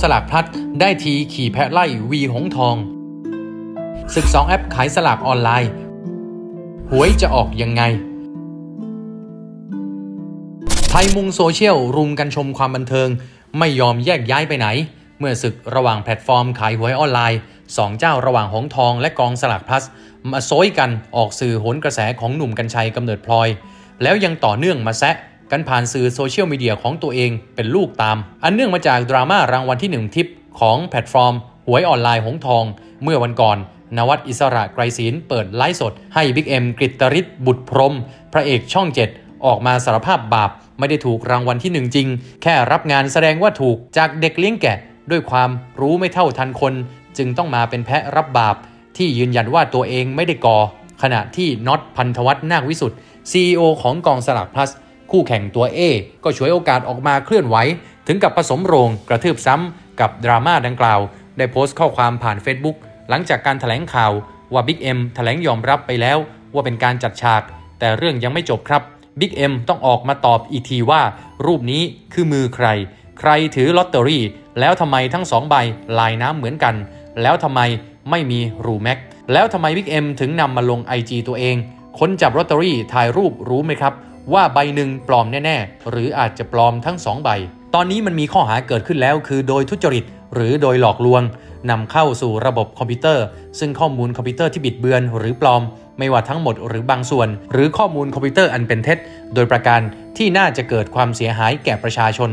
สลากพลัสได้ทีขี่แพะไล่วีหงษ์ทอง ศึกสองแอปขายสลากออนไลน์ หวยจะออกยังไง ไทยมุงโซเชียลรุมกันชมความบันเทิง ไม่ยอมแยกย้ายไปไหน เมื่อศึกระหว่างแพลตฟอร์มขายหวยออนไลน์สองเจ้าระหว่างหงษ์ทองและกองสลากพลัส มาโซ้ยกันออกสื่อโหนกระแสของหนุ่มกรรชัยกำเนิดพลอย แล้วยังต่อเนื่องมาแซะ กันผ่านสื่อโซเชียลมีเดียของตัวเองเป็นลูกตาม อันเนื่องมาจากดราม่ารางวัลที่ 1 ทิพย์ของแพลตฟอร์ม หวยออนไลน์หงษ์ทอง เมื่อวันก่อน ณวัฒน์ อิสรไกรศีลเปิดไลฟ์สด ให้บิ๊กเอ็มกฤตฤทธิ์ บุตรพรม พระเอกช่อง 7 ออกมาสารภาพบาป ไม่ได้ถูกรางวัลที่หนึ่งจริง แค่รับงานแสดงว่าถูกจากเด็กเลี้ยงแกะ ด้วยความรู้ไม่เท่าทันคน จึงต้องมาเป็นแพะรับบาป ที่ยืนยันว่าตัวเองไม่ได้ก่อขณะที่น็อตพันธวัฒน์นาควิสุทธ์ CEO ของกองสลากพลัส คู่แข่งตัว A ก็ช่วยโอกาสออกมาเคลื่อนไหว ถึงกับผสมโรงกระทืบซ้ำกับดราม่าดังกล่าว ได้โพสต์ข้อความผ่าน Facebook หลังจากการถแถลงข่าวว่า Big M แถลงยอมรับไปแล้ว ว่าเป็นการจัดฉาก แต่เรื่องยังไม่จบครับ Big M ต้องออกมาตอบอีกทีว่า รูปนี้คือมือใคร ใครถือลอตเตอรี่ แล้วทำไมทั้งสองใบลายน้ำเหมือนกัน แล้วทำไมไม่มีรูแม็กแล้วทำไม บิ๊กเอ็ม ถึงนำมาลง IG ตัวเอง คนจับลอตเตอรี่ถ่ายรูปรู้ไหมครับ ว่าใบหนึ่งปลอมแน่ ๆ หรืออาจจะปลอมทั้งสองใบ ตอนนี้มันมีข้อหาเกิดขึ้นแล้ว คือโดยทุจริต หรือโดยหลอกลวงนำเข้าสู่ระบบคอมพิวเตอร์ ซึ่งข้อมูลคอมพิวเตอร์ที่บิดเบือนหรือปลอม ไม่ว่าทั้งหมดหรือบางส่วน หรือข้อมูลคอมพิวเตอร์อันเป็นเท็จ โดยประการที่น่าจะเกิดความเสียหายแก่ประชาชน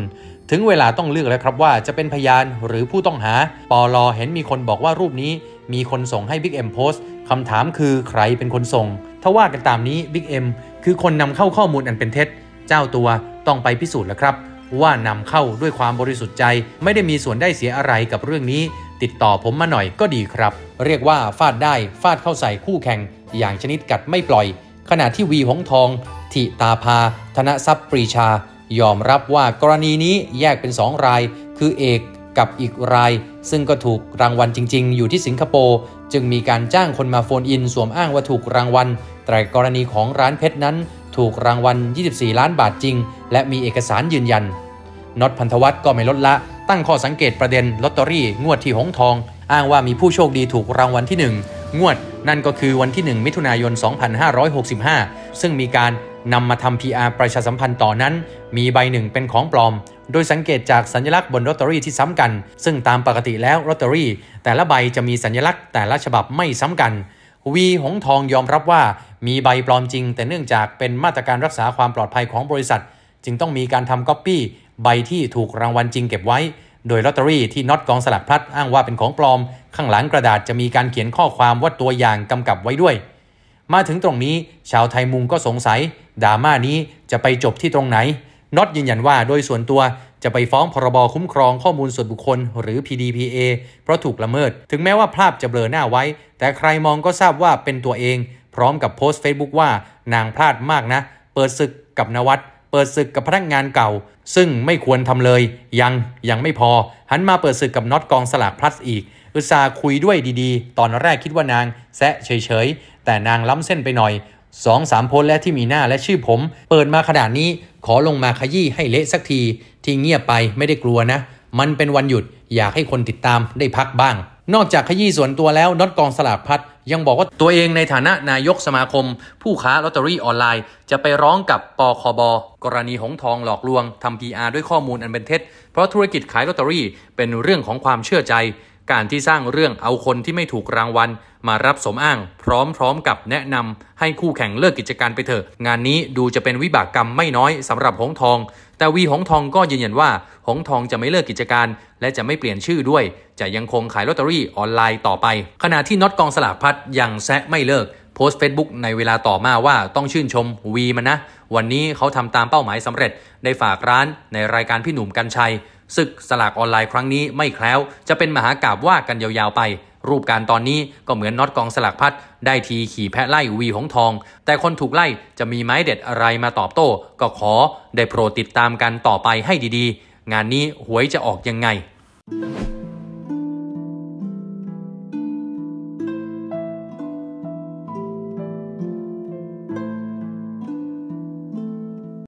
ถึงเวลาต้องเลือกแล้วครับว่าจะเป็นพยานหรือผู้ต้องหาปอลอเห็นมีคนบอกว่ารูปนี้ มีคนส่งให้ Big M Post คำถามคือใครเป็นคนส่ง ถ้าว่ากันตามนี้ Big M คือคนนำเข้าข้อมูลอันเป็นเท็จ เจ้าตัวต้องไปพิสูจน์แล้วครับ ว่านำเข้าด้วยความบริสุทธิ์ใจ ไม่ได้มีส่วนได้เสียอะไรกับเรื่องนี้ ติดต่อผมมาหน่อยก็ดีครับ เรียกว่าฟาดได้ฟาดเข้าใส่คู่แข่ง อย่างชนิดกัดไม่ปล่อย ขณะที่วีหงทองทิตาภา ธนทรัพย์ปรีชา ยอมรับว่ากรณีนี้แยกเป็น2ราย คือเอก กับอีกราย ซึ่งก็ถูกรางวัลจริง ๆ อยู่ที่สิงคโปร์จึงมีการจ้างคนมาโฟนอินสวมอ้างว่าถูกรางวัล แต่กรณีของร้านเพชรนั้น ถูกรางวัล 24 ล้านบาทจริง และมีเอกสารยืนยันนอท พันธ์ธวัชก็ไม่ลดละ ตั้งข้อสังเกตประเด็นลอตเตอรี่งวดที่หงษ์ทอง อ้างว่ามีผู้โชคดีถูกรางวัลที่ 1 งวด นั่นก็คือวันที่ 1 มิถุนายน 2565 ซึ่งมีการนำมาทำ PR ประชาสัมพันธ์ต่อนั้น มีใบหนึ่งเป็นของปลอม โดยสังเกตจากสัญลักษณ์บนลอตเตอรี่ที่ซ้ำกัน ซึ่งตามปกติแล้วลอตเตอรี่ แต่ละใบจะมีสัญลักษณ์แต่ละฉบับไม่ซ้ำกันวีหงทองยอมรับว่ามีใบปลอมจริง แต่เนื่องจากเป็นมาตรการรักษาความปลอดภัยของบริษัท จึงต้องมีการทำก๊อปปี้ใบที่ถูกรางวัลจริงเก็บไว้ โดยลอตเตอรี่ที่น็อตกองสลักพลัดอ้างว่าเป็นของปลอม ข้างหลังกระดาษจะมีการเขียนข้อความว่าตัวอย่างกำกับไว้ด้วย มาถึงตรงนี้ชาวไทยมุงก็สงสัยดราม่านี้จะไปจบที่ตรงไหน น็อตยืนยันว่าโดยส่วนตัวจะไปฟ้องพรบคุ้มครองข้อมูลส่วนบุคคล หรือ PDPA เพราะถูกละเมิด ถึงแม้ว่าภาพจะเบลอหน้าไว้ แต่ใครมองก็ทราบว่าเป็นตัวเอง พร้อมกับโพสต์ Facebook ว่านางพลาดมากนะ เปิดศึกกับนวัดเปิดศึกกับพนักงานเก่า ซึ่งไม่ควรทำเลย ยังยังไม่พอ หันมาเปิดศึกกับน็อตกองสลากพลัสอีก อุตส่าห์คุยด้วยดีๆ ตอนแรกคิดว่านางแซะเฉยๆ แต่นางล้ำเส้นไปหน่อย สองสามโพสและที่มีหน้าและชื่อผม เปิดมาขนาดนี้ขอลงมาขยี้ให้เละสักที ที่เงียบไปไม่ได้กลัวนะ มันเป็นวันหยุดอยากให้คนติดตามได้พักบ้าง นอกจากขยี้ส่วนตัวแล้วน็อตกองสลากพัดยังบอกว่าตัวเองในฐานะนายกสมาคม ผู้ค้าลอตเตอรี่ออนไลน์ จะไปร้องกับปคบกรณีหงษ์ทองหลอกลวงทำ PR ด้วยข้อมูลอันเป็นเท็จ เพราะธุรกิจขายลอตเตอรี่เป็นเรื่องของความเชื่อใจ การที่สร้างเรื่องเอาคนที่ไม่ถูกรางวัล มารับสมอ้าง พร้อมๆกับแนะนำให้คู่แข่งเลิกกิจการไปเถอะ งานนี้ดูจะเป็นวิบากกรรมไม่น้อยสำหรับหงษ์ทอง แต่วีหงษ์ทองก็ยืนยันว่าหงษ์ทองจะไม่เลิกกิจการ และจะไม่เปลี่ยนชื่อด้วย จะยังคงขายลอตเตอรี่ออนไลน์ต่อไป ขณะที่น็อตกองสลากพัดยังแซะไม่เลิกโพสต์เฟซบุ๊กในเวลาต่อมาว่าต้องชื่นชมวีมันนะ วันนี้เขาทำตามเป้าหมายสำเร็จ ได้ฝากร้านในรายการพี่หนุ่มกัญชัยศึกสลากออนไลน์ครั้งนี้ไม่แคล้ว จะเป็นมหากราบว่ากันยาวๆไป รูปการตอนนี้ก็เหมือนน็อตกองสลักพัดได้ทีขี่แพะไล่วีของทอง แต่คนถูกไล่จะมีไม้เด็ดอะไรมาตอบโต้ ก็ขอได้โปรดติดตามกันต่อไปให้ดีๆ งานนี้หวยจะออกยังไง